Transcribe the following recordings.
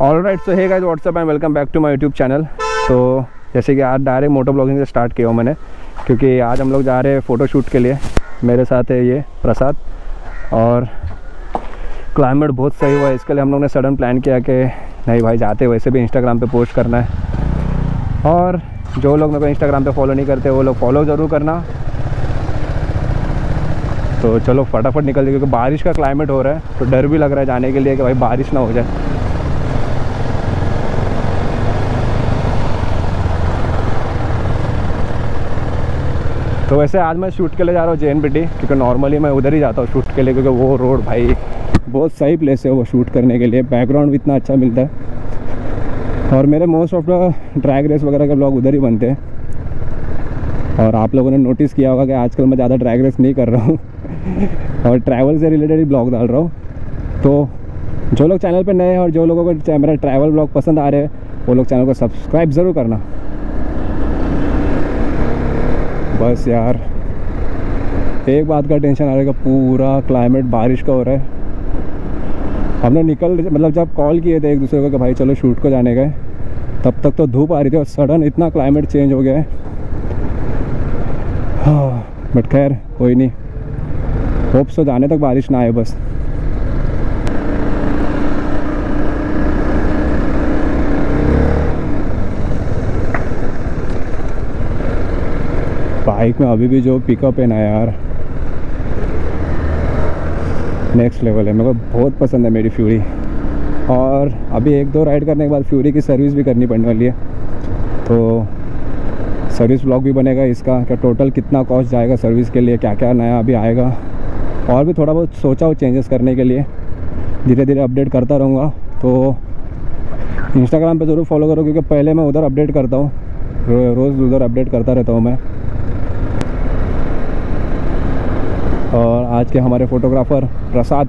All right so hey what's up and welcome back to my YouTube channel तो जैसे कि आज direct moto vlogging से start किया हूँ मैंने, क्योंकि आज हम लोग जा रहे हैं फ़ोटोशूट के लिए। मेरे साथ है ये प्रसाद और क्लाइमेट बहुत सही हुआ है। इसके लिए हम लोग ने सडन प्लान किया कि नहीं भाई, जाते वैसे भी इंस्टाग्राम पे पोस्ट करना है। और जो लोग मेरे को इंस्टाग्राम पे फॉलो नहीं करते, वो लोग फॉलो ज़रूर करना। तो चलो फटाफट निकल जाए क्योंकि बारिश का क्लाइमेट हो रहा है तो डर भी लग रहा है जाने के लिए कि भाई बारिश ना हो जाए। तो वैसे आज मैं शूट के लिए जा रहा हूँ जे क्योंकि नॉर्मली मैं उधर ही जाता हूँ शूट के लिए, क्योंकि वो रोड भाई बहुत सही प्लेस है वो शूट करने के लिए। बैकग्राउंड भी इतना अच्छा मिलता है। और मेरे most of the drag race वगैरह के ब्लॉग उधर ही बनते हैं। और आप लोगों ने नोटिस किया होगा कि आजकल मैं ज़्यादा ड्रैग रेस नहीं कर रहा हूँ। और ट्रैवल से रिलेटेड ही ब्लॉग डाल रहा हूँ। तो जो लोग चैनल पर नए हैं और जो लोगों को मेरा ट्रैवल ब्लॉग पसंद आ रहे हैं, वो लोग चैनल को सब्सक्राइब ज़रूर करना। बस यार, एक बात का टेंशन आ रहा है पूरा क्लाइमेट बारिश का हो रहा है। हमने निकल मतलब जब कॉल किए थे एक दूसरे को कि भाई चलो शूट को जाने गए, तब तक तो धूप आ रही थी और सडन इतना क्लाइमेट चेंज हो गया है। हाँ बट खैर, कोई नहीं। होप सो जाने तक बारिश ना आए बस। बाइक में अभी भी जो पिकअप है ना यार नेक्स्ट लेवल है। मेरे को बहुत पसंद है मेरी फ्यूरी और अभी एक दो राइड करने के बाद फ्यूरी की सर्विस भी करनी पड़ने वाली है। तो सर्विस ब्लॉग भी बनेगा इसका। क्या टोटल कितना कॉस्ट जाएगा सर्विस के लिए? क्या क्या नया अभी आएगा? और भी थोड़ा बहुत सोचा हो चेंजेस करने के लिए। धीरे धीरे अपडेट करता रहूँगा। तो इंस्टाग्राम पे ज़रूर फॉलो करो, क्योंकि पहले मैं उधर अपडेट करता हूँ। रोज़ उधर अपडेट करता रहता हूँ मैं। और आज के हमारे फोटोग्राफ़र प्रसाद।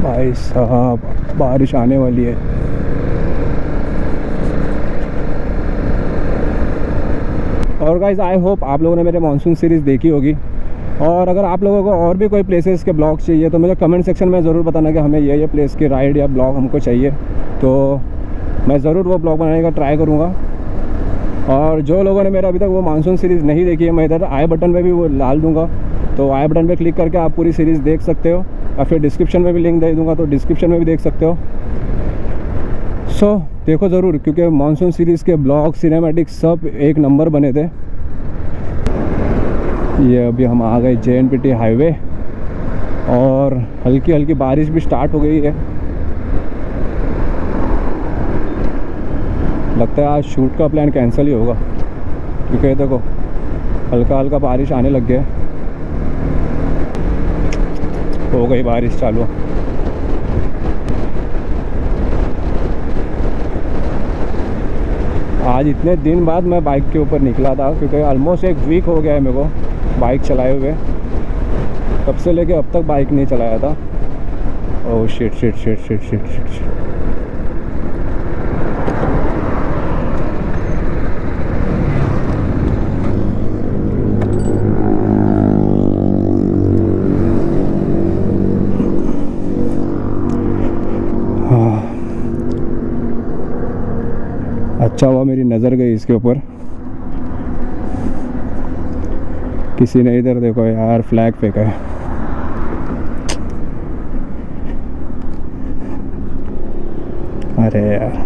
भाई साहब, बारिश आने वाली है। और गाइज़ आई होप आप लोगों ने मेरे मानसून सीरीज़ देखी होगी। और अगर आप लोगों को और भी कोई प्लेसेस के ब्लॉग चाहिए तो मुझे कमेंट सेक्शन में ज़रूर बताना कि हमें ये ये प्लेस की राइड या ब्लॉग हमको चाहिए। तो मैं ज़रूर वो ब्लॉग बनाने का ट्राई करूँगा। और जो लोगों ने मेरा अभी तक वो मानसून सीरीज़ नहीं देखी है मैं इधर आई बटन पे भी वो डाल दूँगा। तो आई बटन पे क्लिक करके आप पूरी सीरीज़ देख सकते हो या फिर डिस्क्रिप्शन में भी लिंक दे दूँगा तो डिस्क्रिप्शन में भी देख सकते हो। सो so, देखो ज़रूर क्योंकि मानसून सीरीज़ के ब्लॉग सिनेमेटिक सब एक नंबर बने थे। ये अभी हम आ गए जेएनपीटी हाईवे और हल्की हल्की बारिश भी स्टार्ट हो गई है। लगता है आज शूट का प्लान कैंसिल ही होगा। क्योंकि देखो हल्का हल्का बारिश आने लग गया हो। गई बारिश चालू। आज इतने दिन बाद मैं बाइक के ऊपर निकला था, क्योंकि ऑलमोस्ट एक वीक हो गया है मेरे को बाइक चलाए हुए। तब से लेके अब तक बाइक नहीं चलाया था। ओह shit shit shit shit shit shit shit अच्छा हुआ मेरी नज़र गई इसके ऊपर। किसी ने इधर देखो यार फ्लैग फेंका है। अरे यार।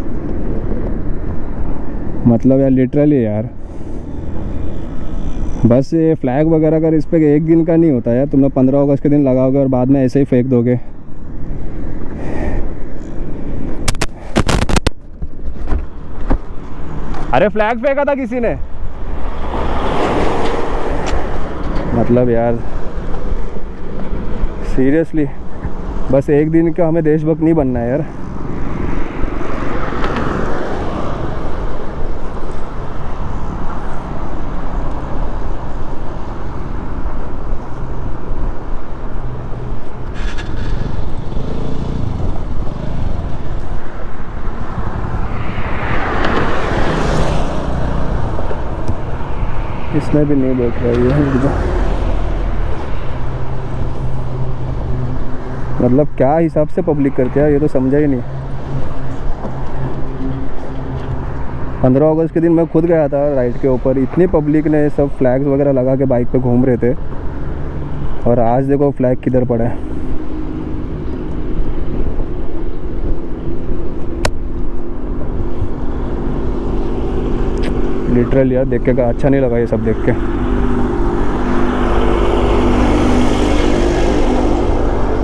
मतलब यार लिटरली यार। बस ये फ्लैग वगैरह अगर इस पर एक दिन का नहीं होता यार तुम लोग पंद्रह अगस्त के दिन लगाओगे और बाद में ऐसे ही फेंक दोगे। अरे फ्लैग फेंका था किसी ने? मतलब यार सीरियसली बस एक दिन का हमें देशभक्त नहीं बनना है यार। इसमें भी नहीं देख रहा है मतलब क्या हिसाब से पब्लिक करते हैं, ये तो समझा ही नहीं। पंद्रह अगस्त के दिन मैं खुद गया था राइड के ऊपर, इतनी पब्लिक ने सब फ्लैग्स वगैरह लगा के बाइक पे घूम रहे थे। और आज देखो फ्लैग किधर पड़ा है। लिटरल यार, देख के का अच्छा नहीं लगा ये सब देख के।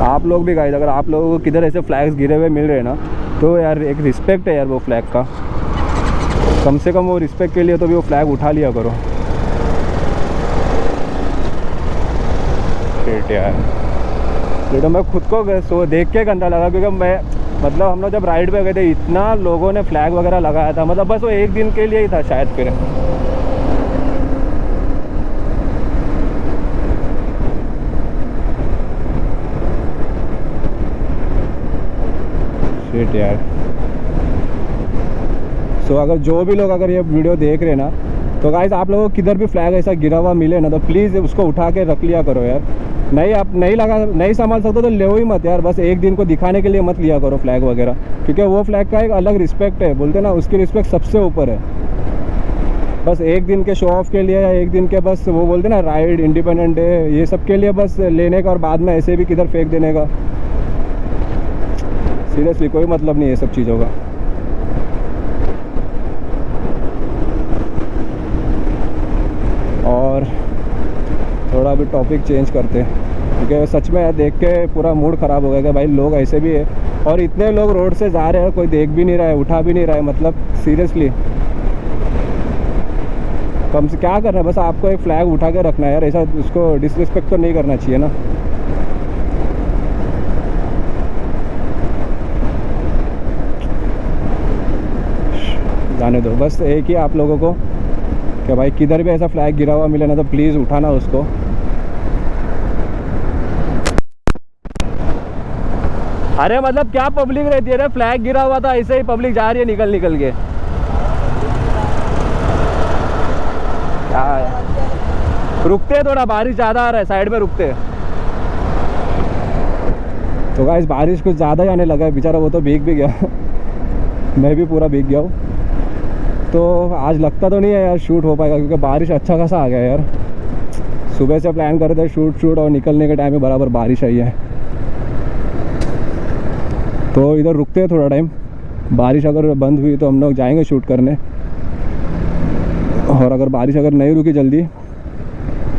आप लोग भी गाइस अगर आप लोगों को किधर ऐसे फ्लैग्स गिरे हुए मिल रहे हैं ना तो यार एक रिस्पेक्ट है यार वो फ्लैग का। कम से कम वो रिस्पेक्ट के लिए तो भी वो फ्लैग उठा लिया करो। यार। तो मैं खुद को सो देख के गंदा लगा, क्योंकि मैं मतलब हम लोग जब राइड पे गए थे इतना लोगों ने फ्लैग वगैरह लगाया था। मतलब बस वो एक दिन के लिए ही था शायद फिर। यार। सो so, अगर जो भी लोग अगर ये वीडियो देख रहे हैं ना तो गाइज़ आप लोगों को किधर भी फ्लैग ऐसा गिरा हुआ मिले ना तो प्लीज़ उसको उठा के रख लिया करो यार। नहीं, आप नहीं लगा, नहीं संभाल सकते तो ले ही मत यार। बस एक दिन को दिखाने के लिए मत लिया करो फ्लैग वगैरह। क्योंकि वो फ्लैग का एक अलग रिस्पेक्ट है, बोलते ना, उसकी रिस्पेक्ट सबसे ऊपर है। बस एक दिन के शो ऑफ़ के लिए या एक दिन के बस वो बोलते ना राइड इंडिपेंडेंट डे ये सब के लिए बस लेने का और बाद में ऐसे भी किधर फेंक देने का। सीरियसली कोई मतलब नहीं है सब चीज़ों का और थोड़ा भी टॉपिक चेंज करते हैं। क्योंकि सच में देख के पूरा मूड ख़राब हो गया भाई लोग ऐसे भी है। और इतने लोग रोड से जा रहे हैं, कोई देख भी नहीं रहा है, उठा भी नहीं रहा है मतलब सीरियसली कम से, क्या करना है? बस आपको एक फ्लैग उठा के रखना है यार, ऐसा उसको डिसरिस्पेक्ट तो नहीं करना चाहिए ना। जाने दो, बस एक ही आप लोगों को कि भाई किधर भी ऐसा फ्लैग गिरा हुआ मिले ना तो प्लीज़ उठाना उसको। अरे मतलब क्या पब्लिक रहती है रे? फ्लैग गिरा हुआ था, ऐसे ही पब्लिक जा रही है निकल निकल के। क्या है? रुकते थोड़ा, बारिश ज़्यादा आ रहा है साइड में रुकते। तो गाइस बारिश कुछ ज़्यादा ही आने लगा है, बेचारा वो तो भीग भी गया। मैं भी पूरा भीग गया हूँ। तो आज लगता तो नहीं है यार शूट हो पाएगा, क्योंकि बारिश अच्छा खासा आ गया यार। सुबह से प्लान कर रहे थे शूट शूट और निकलने के टाइम में बराबर बारिश आई है। तो इधर रुकते हैं थोड़ा टाइम बारिश अगर बंद हुई तो हम लोग जाएँगे शूट करने। और अगर बारिश अगर नहीं रुकी जल्दी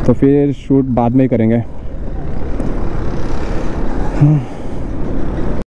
तो फिर शूट बाद में ही करेंगे।